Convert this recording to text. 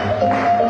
Gracias.